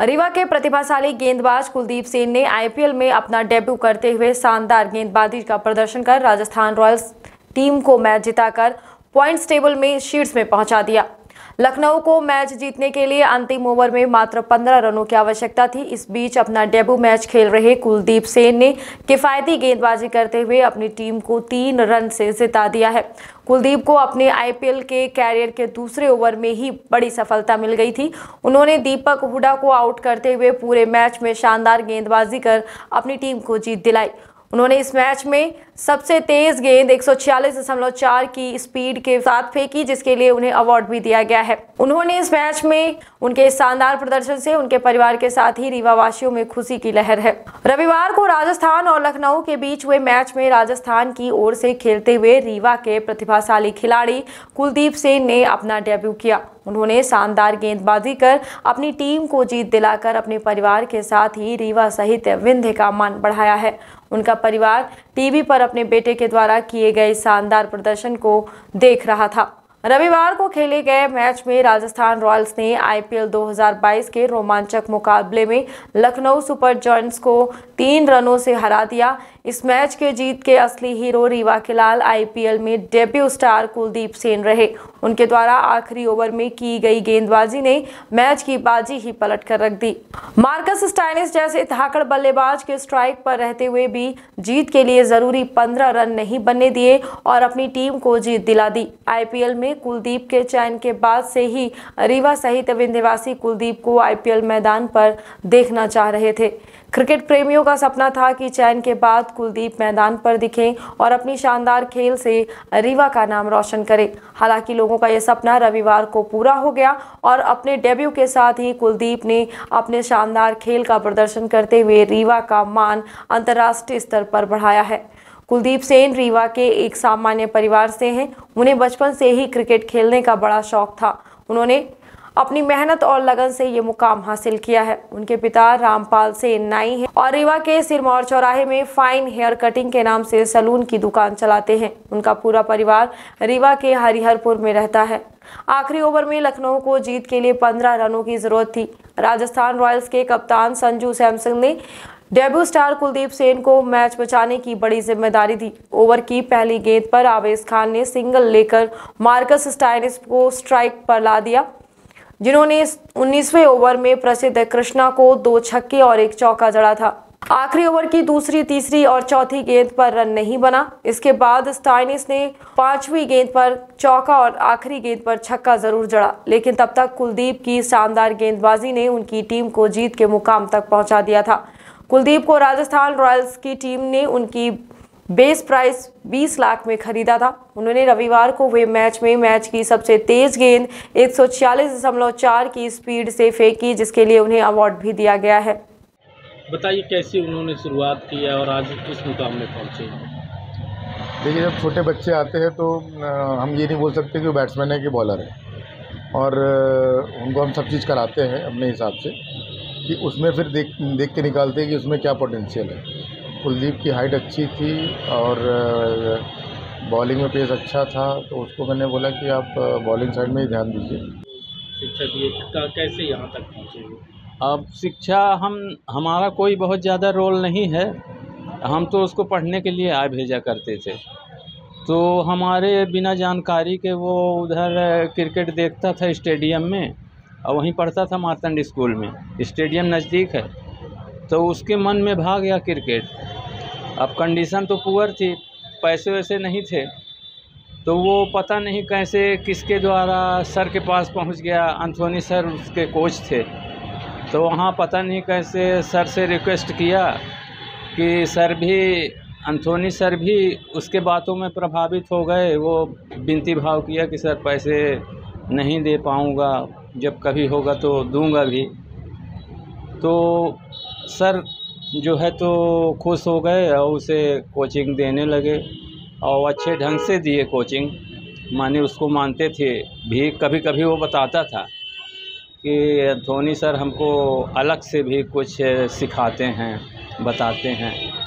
रीवा के प्रतिभाशाली गेंदबाज कुलदीप सेन ने आईपीएल में अपना डेब्यू करते हुए शानदार गेंदबाजी का प्रदर्शन कर राजस्थान रॉयल्स टीम को मैच जिताकर पॉइंट्स टेबल में शीर्ष में पहुँचा दिया। लखनऊ को मैच जीतने के लिए अंतिम ओवर में मात्र 15 रनों की आवश्यकता थी। इस बीच अपना डेब्यू मैच खेल रहे कुलदीप सेन ने किफायती गेंदबाजी करते हुए अपनी टीम को तीन रन से जिता दिया है। कुलदीप को अपने आईपीएल के कैरियर के दूसरे ओवर में ही बड़ी सफलता मिल गई थी। उन्होंने दीपक हुडा को आउट करते हुए पूरे मैच में शानदार गेंदबाजी कर अपनी टीम को जीत दिलाई। उन्होंने इस मैच में सबसे तेज गेंद 146.4 की स्पीड के साथ फेंकी, जिसके लिए उन्हें अवार्ड भी दिया गया है। उन्होंने इस मैच में उनके शानदार प्रदर्शन से उनके परिवार के साथ ही रीवा वासियों में खुशी की लहर है। रविवार को राजस्थान और लखनऊ के बीच हुए मैच में राजस्थान की ओर से खेलते हुए रीवा के प्रतिभाशाली खिलाड़ी कुलदीप सेन ने अपना डेब्यू किया। उन्होंने शानदार गेंदबाजी कर अपनी टीम को जीत दिलाकर अपने परिवार के साथ ही रीवा सहित विंध्य का मान बढ़ाया है। उनका परिवार टीवी पर अपने बेटे के द्वारा किए गए शानदार प्रदर्शन को देख रहा था। रविवार को खेले गए मैच में राजस्थान रॉयल्स ने आईपीएल 2022 के रोमांचक मुकाबले में लखनऊ सुपर जॉइंट्स को तीन रनों से हरा दिया। इस मैच के जीत के असली हीरो रीवा खिलाल आईपीएल में डेब्यू स्टार कुलदीप सेन रहे। उनके द्वारा आखिरी ओवर में की गई गेंदबाजी ने मैच की बाजी ही पलट कर रख दी। मार्कस स्टाइनिस जैसे धाकड़ बल्लेबाज के स्ट्राइक पर रहते हुए भी जीत के लिए ज़रूरी पंद्रह रन नहीं बनने दिए और अपनी टीम को जीत दिला दी। आईपीएल में कुलदीप के चयन के बाद से ही रीवा सहित विंध्यवासी कुलदीप को आईपीएल मैदान पर देखना चाह रहे थे। क्रिकेट प्रेमियों का सपना था कि चयन के बाद कुलदीप मैदान पर दिखें और अपनी शानदार खेल से रीवा का नाम रोशन करें। हालाँकि लोगों का यह सपना रविवार को पूरा हो गया और अपने डेब्यू के साथ ही कुलदीप ने अपने शानदार खेल का प्रदर्शन करते हुए रीवा का मान अंतर्राष्ट्रीय स्तर पर बढ़ाया है। कुलदीप सेन रीवा के एक सामान्य परिवार से हैं। उन्हें बचपन से ही क्रिकेट खेलने का बड़ा शौक था। उन्होंने अपनी मेहनत और लगन से ये मुकाम हासिल किया है। उनके पिता रामपाल सेन नाई हैं और रीवा के सिरमौर चौराहे में फाइन हेयर कटिंग के नाम से सलून की दुकान चलाते हैं। उनका पूरा परिवार रीवा के हरिहरपुर में रहता है। आखिरी ओवर में लखनऊ को जीत के लिए पंद्रह रनों की ज़रूरत थी। राजस्थान रॉयल्स के कप्तान संजू सैमसंग ने डेब्यू स्टार कुलदीप सेन को मैच बचाने की बड़ी ज़िम्मेदारी दी। ओवर की पहली गेंद पर आवेश खान ने सिंगल लेकर मार्कस स्टाइनिस को स्ट्राइक पर ला दिया। जिन्होंने 19वें ओवर में प्रसिद्ध कृष्णा को दो छक्के और एक चौका जड़ा था। आखिरी ओवर की दूसरी, तीसरी और चौथी गेंद पर रन नहीं बना। इसके बाद स्टाइनिस ने पांचवी गेंद पर चौका और आखिरी गेंद पर छक्का ज़रूर जड़ा। लेकिन तब तक कुलदीप की शानदार गेंदबाजी ने उनकी टीम को जीत के मुकाम तक पहुँचा दिया था। कुलदीप को राजस्थान रॉयल्स की टीम ने उनकी बेस प्राइस 20 लाख में खरीदा था। उन्होंने रविवार को हुए मैच में मैच की सबसे तेज गेंद 146.4 की स्पीड से फेंकी जिसके लिए उन्हें अवार्ड भी दिया गया है। बताइए कैसे उन्होंने शुरुआत की है और आज किस मुकाम में पहुँचे देखिए जब छोटे बच्चे आते हैं तो हम ये नहीं बोल सकते कि वो बैट्समैन है कि बॉलर है। और उनको हम सब चीज़ कराते हैं अपने हिसाब से कि उसमें फिर देख देख के निकालते हैं कि उसमें क्या पोटेंशियल है। कुलदीप की हाइट अच्छी थी और बॉलिंग में पेस अच्छा था तो उसको मैंने बोला कि आप बॉलिंग साइड में ही ध्यान दीजिए। शिक्षा दिए कैसे यहाँ तक पहुँचे अब शिक्षा हम हमारा कोई बहुत ज़्यादा रोल नहीं है। हम तो उसको पढ़ने के लिए आ भेजा करते थे। तो हमारे बिना जानकारी के वो उधर क्रिकेट देखता था स्टेडियम में और वहीं पढ़ता था मारतंड स्कूल में। स्टेडियम नज़दीक है। तो उसके मन में भाग गया क्रिकेट। अब कंडीशन तो पुअर थी, पैसे वैसे नहीं थे। तो वो पता नहीं कैसे, किसके द्वारा सर के पास पहुँच गया अंथोनी सर उसके कोच थे। तो वहाँ पता नहीं कैसे सर से रिक्वेस्ट किया कि सर भी अंथोनी सर भी उसके बातों में प्रभावित हो गए। वो बिनती भाव किया कि सर पैसे नहीं दे पाऊँगा, जब कभी होगा तो दूँगा भी। तो सर जो है तो खुश हो गए और उसे कोचिंग देने लगे और अच्छे ढंग से दिए कोचिंग माने उसको मानते थे। भी कभी कभी वो बताता था कि, धोनी सर हमको अलग से भी कुछ सिखाते हैं, बताते हैं।